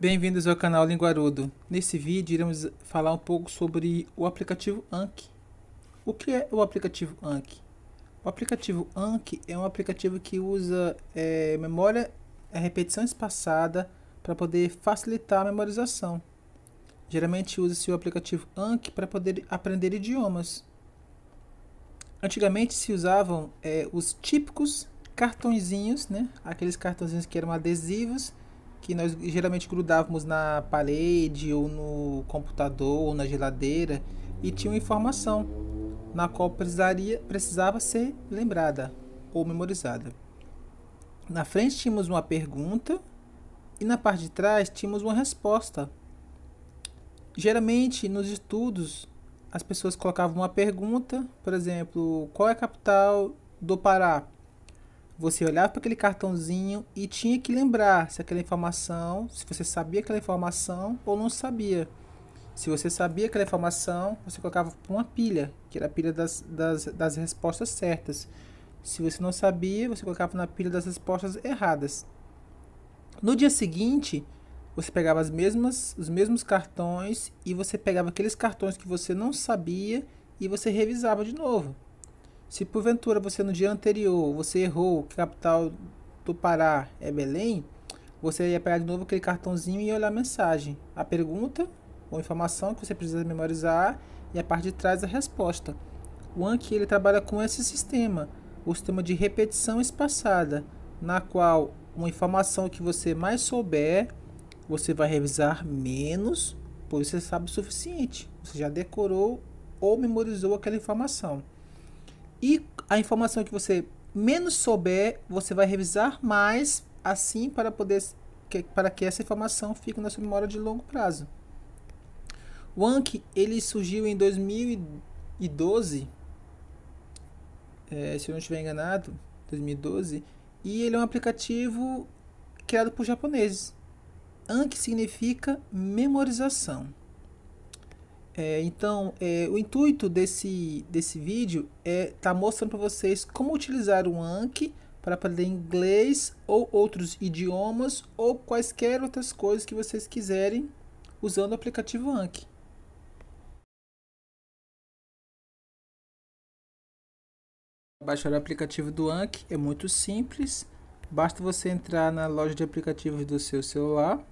Bem-vindos ao canal Linguarudo. Nesse vídeo iremos falar um pouco sobre o aplicativo Anki. O que é o aplicativo Anki? O aplicativo Anki é um aplicativo que usa é, memória, a repetição espaçada para poder facilitar a memorização. Geralmente usa-se o aplicativo Anki para poder aprender idiomas. Antigamente se usavam é, os típicos cartõezinhos, né? aqueles cartõezinhos que eram adesivos que nós geralmente grudávamos na parede ou no computador ou na geladeira e tinha uma informação na qual precisaria, precisava ser lembrada ou memorizada. Na frente tínhamos uma pergunta e na parte de trás tínhamos uma resposta. Geralmente nos estudos as pessoas colocavam uma pergunta, por exemplo, qual é a capital do Pará? Você olhava para aquele cartãozinho e tinha que lembrar se aquela informação, se você sabia aquela informação ou não sabia. Se você sabia aquela informação, você colocava uma pilha, que era a pilha das, das, das respostas certas. Se você não sabia, você colocava na pilha das respostas erradas. No dia seguinte, você pegava as mesmas, os mesmos cartões e você pegava aqueles cartões que você não sabia e você revisava de novo. Se porventura você no dia anterior você errou capital do Pará é Belém, você ia pegar de novo aquele cartãozinho e olhar a mensagem, a pergunta ou informação que você precisa memorizar e a parte de trás a resposta. O Anki ele trabalha com esse sistema, o sistema de repetição espaçada, na qual uma informação que você mais souber, você vai revisar menos, pois você sabe o suficiente. Você já decorou ou memorizou aquela informação. E a informação que você menos souber, você vai revisar mais, assim para poder que, para que essa informação fique na sua memória de longo prazo. O Anki ele surgiu em 2012, é, se eu não estiver enganado, 2012, e ele é um aplicativo criado por japoneses. Anki significa memorização. É, então, é, o intuito desse, desse vídeo é estar tá mostrando para vocês como utilizar o Anki para aprender inglês ou outros idiomas ou quaisquer outras coisas que vocês quiserem usando o aplicativo Anki. Baixar o aplicativo do Anki é muito simples. Basta você entrar na loja de aplicativos do seu celular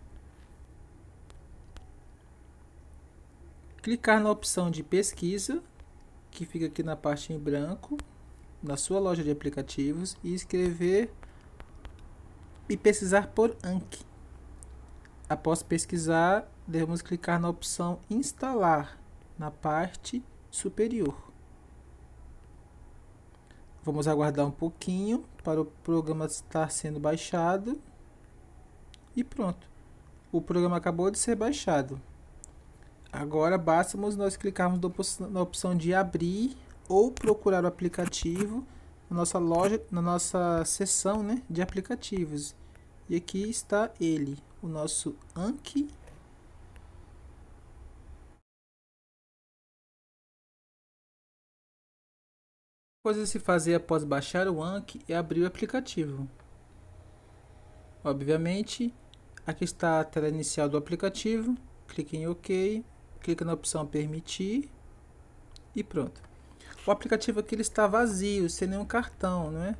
clicar na opção de pesquisa, que fica aqui na parte em branco, na sua loja de aplicativos, e escrever e pesquisar por Anki. Após pesquisar, devemos clicar na opção instalar na parte superior. Vamos aguardar um pouquinho para o programa estar sendo baixado. E pronto. O programa acabou de ser baixado. Agora basta nós clicarmos na opção de abrir ou procurar o aplicativo na nossa loja, na nossa seção né, de aplicativos. E aqui está ele, o nosso Anki. coisa a se fazer após baixar o Anki é abrir o aplicativo. Obviamente, aqui está a tela inicial do aplicativo. Clique em OK clica na opção permitir e pronto. O aplicativo aqui ele está vazio, sem nenhum cartão, não é?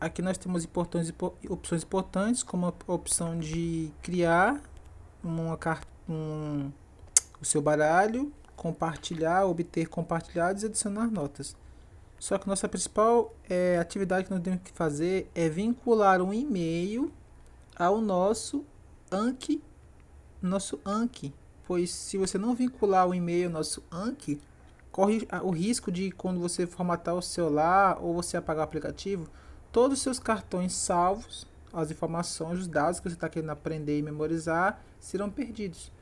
Aqui nós temos importantes, opções importantes, como a opção de criar uma, um, o seu baralho, compartilhar, obter compartilhados e adicionar notas. Só que nossa principal é, atividade que nós temos que fazer é vincular um e-mail ao nosso Anki, nosso Anki, pois se você não vincular o e-mail nosso Anki, corre o risco de quando você formatar o celular ou você apagar o aplicativo, todos os seus cartões salvos, as informações, os dados que você está querendo aprender e memorizar serão perdidos.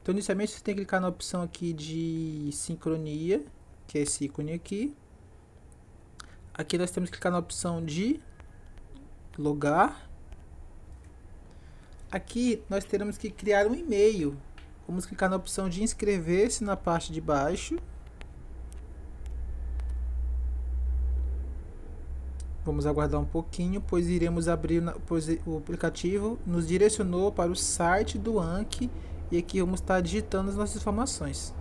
Então, inicialmente, você tem que clicar na opção aqui de sincronia, que é esse ícone aqui. Aqui nós temos que clicar na opção de logar. Aqui nós teremos que criar um e-mail Vamos clicar na opção de inscrever-se na parte de baixo. Vamos aguardar um pouquinho, pois iremos abrir, pois o aplicativo nos direcionou para o site do Anki e aqui vamos estar digitando as nossas informações.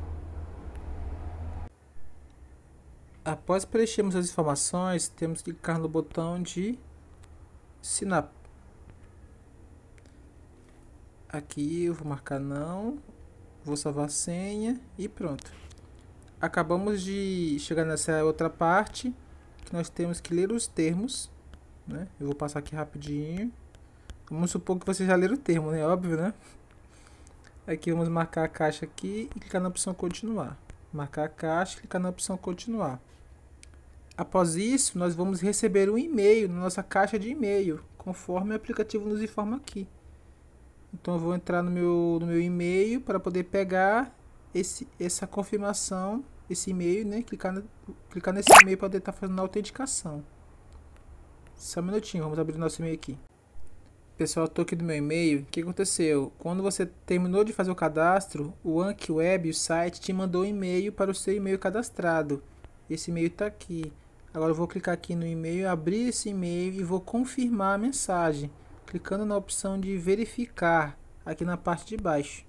Após preenchermos as informações, temos que clicar no botão de Sinap. Aqui eu vou marcar não, vou salvar a senha e pronto. Acabamos de chegar nessa outra parte que nós temos que ler os termos, né? Eu vou passar aqui rapidinho. Vamos supor que você já leram o termo, né? Óbvio, né? Aqui vamos marcar a caixa aqui e clicar na opção continuar. Marcar a caixa clicar na opção continuar. Após isso, nós vamos receber um e-mail na nossa caixa de e-mail, conforme o aplicativo nos informa aqui. Então eu vou entrar no meu, no meu e-mail para poder pegar esse, essa confirmação esse e-mail, né? Clicar, clicar nesse e-mail para poder estar tá fazendo a autenticação. Só um minutinho, vamos abrir nosso e-mail aqui. Pessoal, estou aqui do meu e-mail. O que aconteceu? Quando você terminou de fazer o cadastro, o Anki Web, o site, te mandou um e-mail para o seu e-mail cadastrado. Esse e-mail está aqui. Agora eu vou clicar aqui no e-mail, abrir esse e-mail e vou confirmar a mensagem, clicando na opção de verificar aqui na parte de baixo.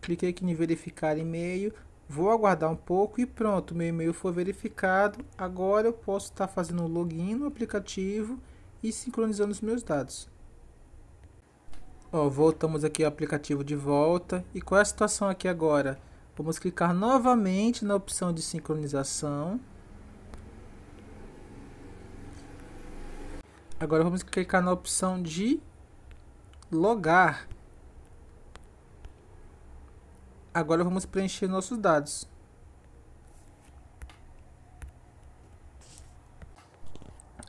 Cliquei aqui em verificar e-mail, Vou aguardar um pouco e pronto, meu e-mail foi verificado. Agora eu posso estar fazendo um login no aplicativo e sincronizando os meus dados. Ó, voltamos aqui ao aplicativo de volta. E qual é a situação aqui agora? Vamos clicar novamente na opção de sincronização. Agora vamos clicar na opção de logar. Agora vamos preencher nossos dados.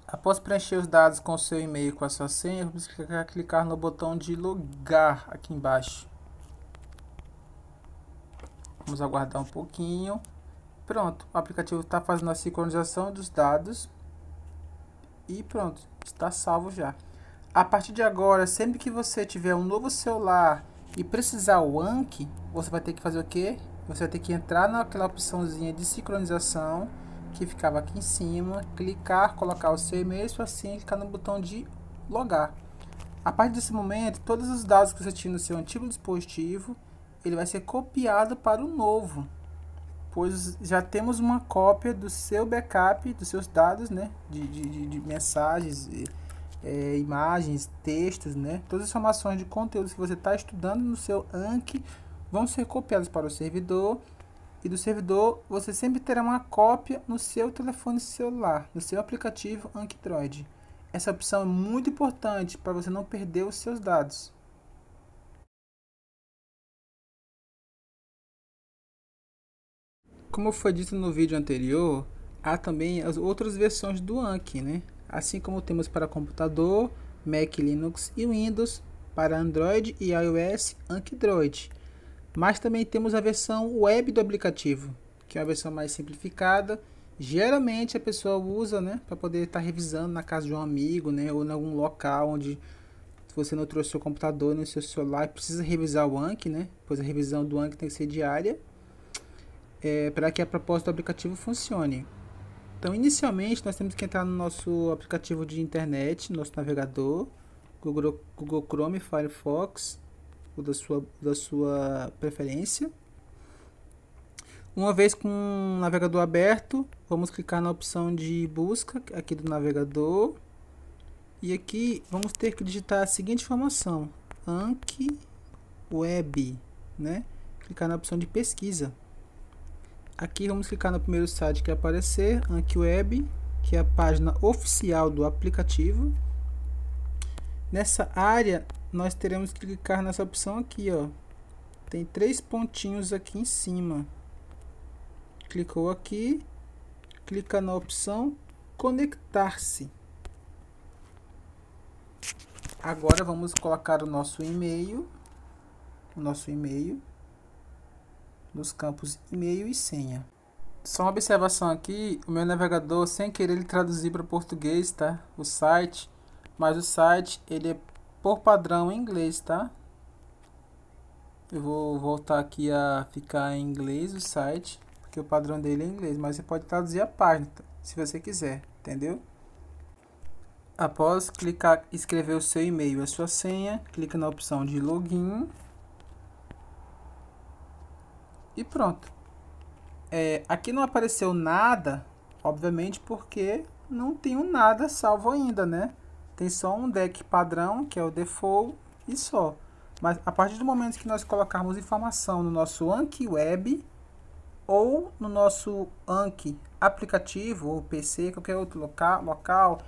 Após preencher os dados com o seu e-mail e com a sua senha, vamos clicar no botão de logar aqui embaixo. Vamos aguardar um pouquinho. Pronto, o aplicativo está fazendo a sincronização dos dados. E pronto, está salvo já. A partir de agora, sempre que você tiver um novo celular e precisar o Anki, você vai ter que fazer o quê? Você vai ter que entrar naquela opçãozinha de sincronização que ficava aqui em cima, clicar, colocar o seu e-mail senha, clicar no botão de logar. A partir desse momento, todos os dados que você tinha no seu antigo dispositivo, ele vai ser copiado para o novo, pois já temos uma cópia do seu backup, dos seus dados, né, de, de, de mensagens, é, imagens, textos, né, todas as informações de conteúdo que você está estudando no seu Anki vão ser copiados para o servidor e do servidor você sempre terá uma cópia no seu telefone celular, no seu aplicativo Android. Essa opção é muito importante para você não perder os seus dados. Como foi dito no vídeo anterior, há também as outras versões do Anki, né? Assim como temos para computador, Mac, Linux e Windows, para Android e iOS, Android. Mas também temos a versão web do aplicativo, que é uma versão mais simplificada. Geralmente a pessoa usa, né, para poder estar tá revisando na casa de um amigo, né, ou em algum local onde você não trouxe seu computador nem seu celular, precisa revisar o Anki, né? Pois a revisão do Anki tem que ser diária, é, para que a proposta do aplicativo funcione. Então, inicialmente, nós temos que entrar no nosso aplicativo de internet, nosso navegador, Google, Google Chrome, Firefox, o da sua, da sua preferência. Uma vez com o navegador aberto, vamos clicar na opção de busca aqui do navegador. E aqui vamos ter que digitar a seguinte informação: Anki Web, né? Clicar na opção de pesquisa. Aqui vamos clicar no primeiro site que aparecer, Anki Web, que é a página oficial do aplicativo. Nessa área nós teremos que clicar nessa opção aqui, ó. Tem três pontinhos aqui em cima. Clicou aqui, clica na opção conectar-se. Agora vamos colocar o nosso e-mail, o nosso e-mail nos campos e-mail e senha. Só uma observação aqui, o meu navegador sem querer ele traduzir para português, tá? O site, mas o site ele é por padrão em inglês, tá? Eu vou voltar aqui a ficar em inglês o site, porque o padrão dele é em inglês, mas você pode traduzir a página, se você quiser. entendeu? Após clicar escrever o seu e-mail e a sua senha, clica na opção de login e pronto. É, aqui não apareceu nada, obviamente porque não tenho nada salvo ainda, né? Tem só um deck padrão, que é o default, e só. Mas a partir do momento que nós colocarmos informação no nosso Anki Web ou no nosso Anki aplicativo ou PC, qualquer outro local, local,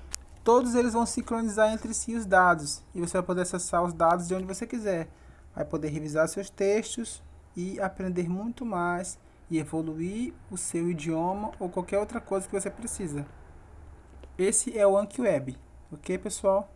todos eles vão sincronizar entre si os dados e você vai poder acessar os dados de onde você quiser. Vai poder revisar seus textos e aprender muito mais e evoluir o seu idioma ou qualquer outra coisa que você precisa. Esse é o Anki Web, ok pessoal?